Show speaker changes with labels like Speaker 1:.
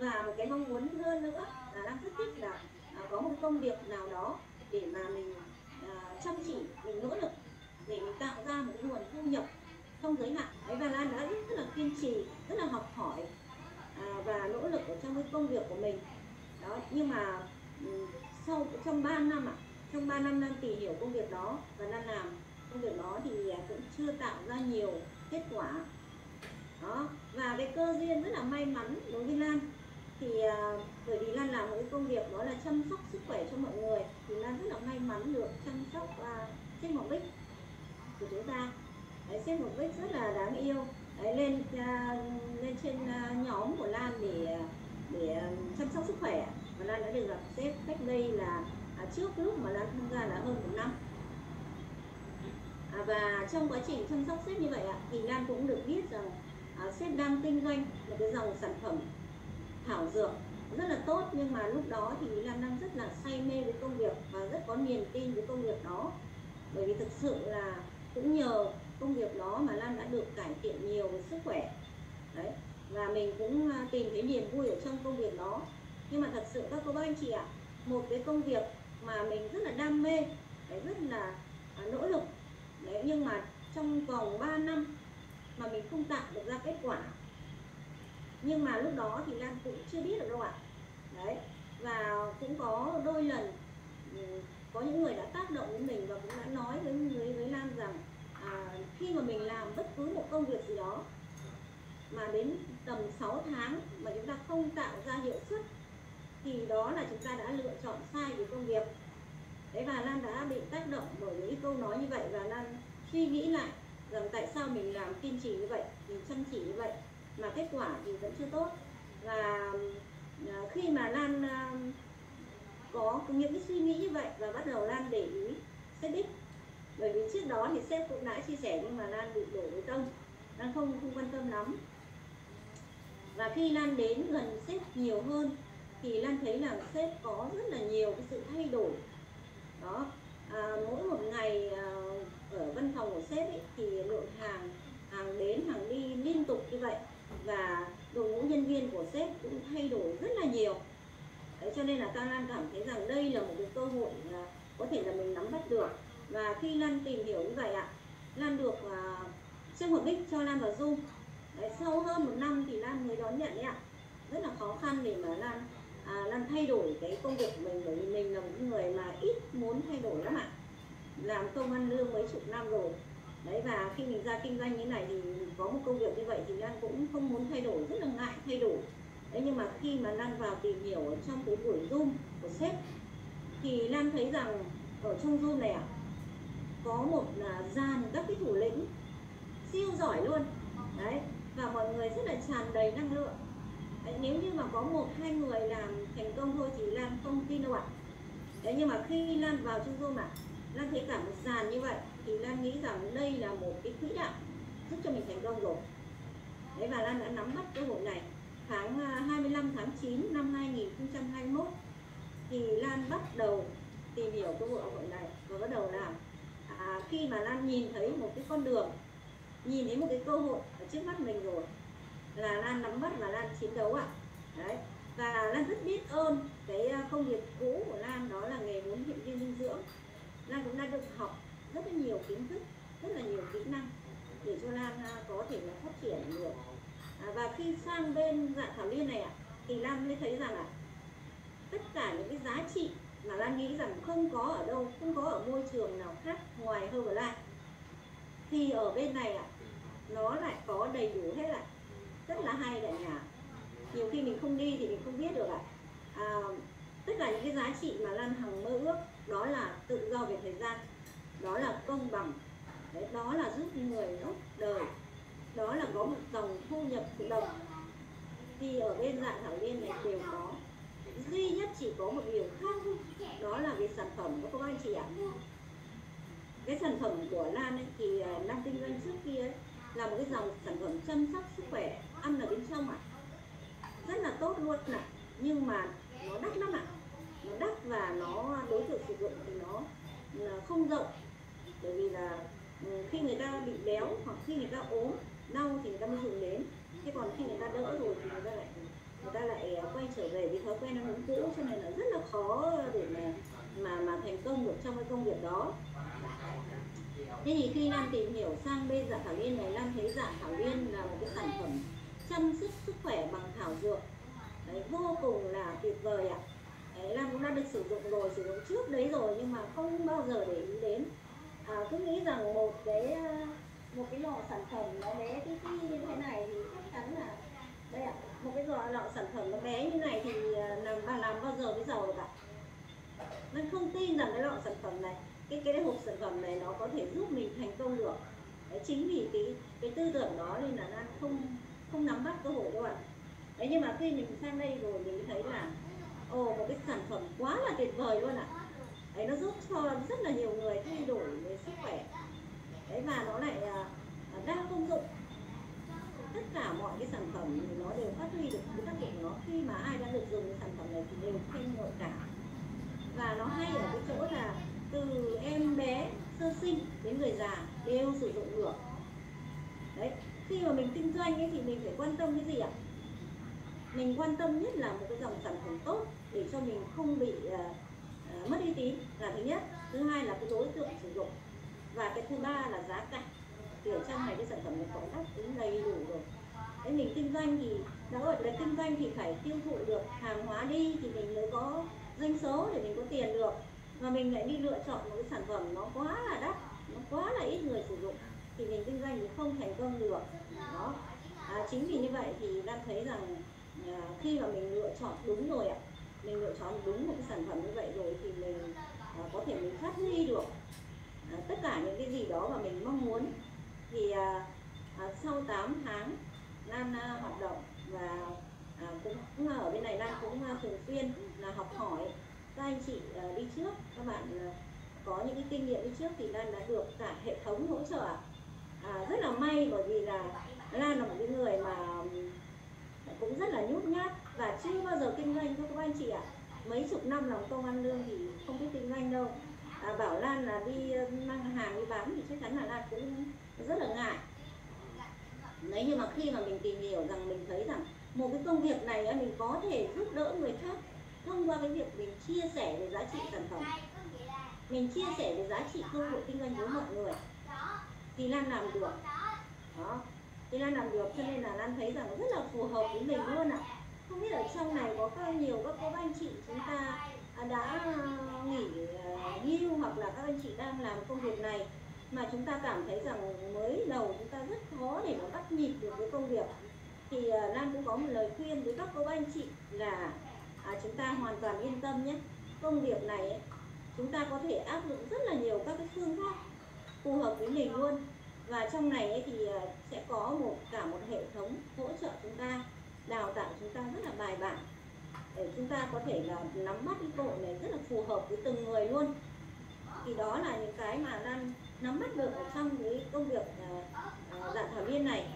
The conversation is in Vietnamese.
Speaker 1: và một cái mong muốn hơn nữa là đang rất thích là à, có một công việc nào đó để mà mình à, chăm chỉ mình nỗ lực để mình tạo ra một cái nguồn thu nhập không giới hạn. Đấy và Lan đã rất là kiên trì rất là học hỏi à, và nỗ lực ở trong cái công việc của mình. Đó nhưng mà sau trong 3 năm ạ trong 3 năm Lan tìm hiểu công việc đó và Lan làm công việc đó thì à, cũng chưa tạo ra nhiều kết quả. Đó và cái cơ duyên rất là may mắn đối với Lan thì à, bởi vì Lan làm một cái công việc đó là chăm sóc sức khỏe cho mọi người. Thì Lan rất là may mắn được chăm sóc uh, trên một Bích của chúng ta. Đấy, trên một Bích rất là đáng yêu. Đấy, lên uh, lên trên uh, nhóm của Lan để để chăm sóc sức khỏe. Và Lan đã được gặp sếp cách đây là à, trước lúc mà Lan tham gia là hơn một năm. À, và trong quá trình chăm sóc sếp như vậy ạ thì Lan cũng được biết rằng à, sếp đang kinh doanh một cái dòng sản phẩm thảo dược rất là tốt. Nhưng mà lúc đó thì Lan đang rất là say mê với công việc và rất có niềm tin với công việc đó. Bởi vì thực sự là cũng nhờ công việc đó mà Lan đã được cải thiện nhiều về sức khỏe. Đấy và mình cũng à, tìm thấy niềm vui ở trong công việc đó. Nhưng mà thật sự các cô bác anh chị ạ một cái công việc mà mình rất là đam mê đấy, rất là à, nỗ lực. Đấy nhưng mà trong vòng 3 năm mà mình không tạo được ra kết quả nhưng mà lúc đó thì Lan cũng chưa biết được đâu ạ. Đấy và cũng có đôi lần ừ, có những người đã tác động đến mình và cũng đã nói với với, với Lan rằng à, khi mà mình làm bất cứ một công việc gì đó mà đến tầm 6 tháng mà chúng ta không tạo ra hiệu suất thì đó là chúng ta đã lựa chọn sai về công việc. Đấy và Lan đã bị tác động bởi những câu nói như vậy và Lan suy nghĩ lại rằng tại sao mình làm kiên trì như vậy mình chăm chỉ như vậy mà kết quả thì vẫn chưa tốt. Và ờ, khi mà Lan ờ, có những cái suy nghĩ như vậy và bắt đầu Lan để ý sếp đích bởi vì trước đó thì sếp cũng đã chia sẻ nhưng mà Lan bị đổ bê tông Lan không không quan tâm lắm. Và khi Lan đến gần sếp nhiều hơn thì Lan thấy là sếp có rất là nhiều cái sự thay đổi. Đó à, mỗi một ngày à, ở văn phòng của sếp ấy, thì lượng hàng hàng đến hàng đi liên tục như vậy và đội ngũ nhân viên của sếp cũng thay đổi rất là nhiều. Đấy, cho nên là ta Lan cảm thấy rằng đây là một cái cơ hội là có thể là mình nắm bắt được. Và khi Lan tìm hiểu như vậy ạ Lan được uh, sếp hợp đích cho Lan vào Zoom. Đấy, sau hơn một năm thì Lan mới đón nhận đấy ạ. Rất là khó khăn để mà Lan à, Lan thay đổi cái công việc của mình bởi vì mình là một người mà ít muốn thay đổi lắm ạ. Làm công ăn lương mấy chục năm rồi đấy và khi mình ra kinh doanh như này thì có một công việc như vậy thì Lan cũng không muốn thay đổi rất là ngại thay đổi. Đấy nhưng mà khi mà Lan vào tìm hiểu ở trong cái buổi zoom của sếp thì Lan thấy rằng ở trong zoom này ạ có một là dàn các cái thủ lĩnh siêu giỏi luôn. Đấy và mọi người rất là tràn đầy năng lượng. Đấy, nếu như mà có một hai người làm thành công thôi thì Lan không tin đâu ạ. Đấy nhưng mà khi Lan vào trong zoom ạ Lan thấy cả một dàn như vậy thì Lan nghĩ rằng đây là một cái quỹ đạo giúp cho mình thành công rồi. Đấy và Lan đã nắm bắt cơ hội này. Tháng à, 25 tháng 9 năm 2021 thì Lan bắt đầu tìm hiểu cơ hội hội này và bắt đầu làm. À, khi mà Lan nhìn thấy một cái con đường nhìn thấy một cái cơ hội ở trước mắt mình rồi là Lan nắm bắt và Lan chiến đấu ạ. À. đấy và Lan rất biết ơn cái à, công việc cũ của Lan đó là nghề huấn luyện viên dinh dưỡng Lan cũng đã được học rất là nhiều kiến thức rất là nhiều kỹ năng để cho Lan à, có thể là phát triển được à, và khi sang bên dạ thảo liên này ạ thì Lan mới thấy rằng là tất cả những cái giá trị mà Lan nghĩ rằng không có ở đâu không có ở môi trường nào khác ngoài Herbalife. Thì ở bên này ạ nó lại có đầy đủ hết ạ. Rất là hay cả nhà nhiều khi mình không đi thì mình không biết được ạ. À, tất cả những cái giá trị mà Lan Hằng mơ ước đó là tự do về thời gian đó là công bằng đấy, đó là giúp người lúc đời đó là có một dòng thu nhập đồng thì ở bên dạng thảo liên này đều có. Duy nhất chỉ có một điều khác đó là về sản phẩm của các anh chị ạ? Cái sản phẩm của Lan ấy, thì à, Lan kinh doanh trước kia ấy, là một cái dòng sản phẩm chăm sóc sức khỏe ăn ở bên trong ạ. Rất là tốt luôn ạ. Nhưng mà nó đắt lắm ạ. Nó đắt và nó đối tượng sử dụng thì nó không rộng. Bởi vì là Ừ, khi người ta bị béo hoặc khi người ta ốm đau thì người ta mới dùng đến. Thế còn khi người ta đỡ rồi thì người ta lại người ta lại ờ, quay trở về với thói quen ăn uống cũ cho nên là rất là khó để mà mà mà thành công được trong cái công việc đó. Thế thì khi Lan tìm hiểu sang bên dạ thảo liên này Lan thấy dạ thảo liên là một cái sản phẩm chăm sóc sức khỏe bằng thảo dược. Đấy, vô cùng là tuyệt vời ạ. Đấy, Lan cũng đã được sử dụng rồi sử dụng trước đấy rồi nhưng mà không bao giờ để ý đến à, cứ nghĩ rằng một cái ờ, một cái lọ sản phẩm nó bé tí tí như thế này thì chắc chắn là đây ạ một cái lọ lọ sản phẩm nó bé như này thì ờ, làm bà làm bao giờ mới giàu được ạ nên không tin rằng cái lọ sản phẩm này cái cái hộp sản phẩm này nó có thể giúp mình thành công được. Đấy, chính vì cái cái tư tưởng đó nên là đang không không nắm bắt cơ hội đâu ạ. Đấy nhưng mà khi mình sang đây rồi mình thấy là ồ một cái sản phẩm quá là tuyệt vời luôn ạ đấy nó giúp cho rất là nhiều người thay đổi về sức khỏe. Đấy và nó lại à, à, đa công dụng. Tất cả mọi cái sản phẩm thì nó đều phát huy được cái tác dụng của nó. Khi mà ai đã được dùng cái sản phẩm này thì đều khen ngợi cả. Và nó hay ở cái chỗ là từ em bé sơ sinh đến người già đều sử dụng được. Đấy, khi mà mình kinh doanh ấy thì mình phải quan tâm cái gì ạ? Mình quan tâm nhất là một cái dòng sản phẩm tốt để cho mình không bị à, Ờ, mất uy tín là thứ nhất. Thứ hai là cái đối tượng sử dụng. Và cái thứ ba là giá cả. Thì ở trong này cái sản phẩm này có đáp ứng đầy đủ rồi. Thế mình kinh doanh thì đã gọi là kinh doanh thì phải tiêu thụ được hàng hóa đi thì mình mới có doanh số để mình có tiền được. Mà mình lại đi lựa chọn một cái sản phẩm nó quá là đắt nó quá là ít người sử dụng thì mình kinh doanh thì không thành công được. Đó. À, chính vì như vậy thì đang thấy rằng à, khi mà mình lựa chọn đúng rồi ạ mình lựa chọn đúng một cái sản phẩm như vậy rồi thì mình à, có thể mình phát huy được à, tất cả những cái gì đó mà mình mong muốn. Thì à, à, sau 8 tháng Lan à, hoạt động và à, cũng ở bên này Lan cũng à, thường xuyên là học hỏi các anh chị uh, đi trước các bạn uh, có những cái kinh nghiệm đi trước thì Lan đã được cả hệ thống hỗ trợ. À, rất là may bởi vì là Lan là một cái người mà cũng rất là nhút nhát và chưa bao giờ kinh doanh các anh chị ạ. Mấy chục năm làm công ăn lương thì không biết kinh doanh đâu. À, bảo Lan là đi ờ, mang hàng đi bán thì chắc chắn là Lan cũng rất là ngại. Đấy nhưng mà khi mà mình tìm hiểu rằng mình thấy rằng một cái công việc này mình có thể giúp đỡ người khác thông qua cái việc mình chia sẻ về giá trị sản phẩm. Mình chia sẻ về giá trị cơ hội kinh doanh với mọi người. Thì Lan làm được. Đó. Thì Lan làm được cho nên là Lan thấy rằng rất là phù hợp với mình luôn ạ. à không biết ở trong này có các nhiều các cô anh chị chúng ta à, đã à, nghỉ à, hưu hoặc là các anh chị đang làm công việc này mà chúng ta cảm thấy rằng mới đầu chúng ta rất khó để mà bắt nhịp được với công việc. Thì Lan cũng có một lời khuyên với các cô anh chị là à, chúng ta hoàn toàn yên tâm nhé. Công việc này ấy, chúng ta có thể áp dụng rất là nhiều các cái phương pháp phù hợp với mình luôn. Và trong này ấy thì sẽ có một cả một hệ thống hỗ trợ chúng ta đào tạo chúng ta rất là bài bản để chúng ta có thể là nắm bắt cái cơ hội này rất là phù hợp với từng người luôn. Thì đó là những cái mà đang nắm bắt được ở trong cái công việc uh, uh, thảo viên này.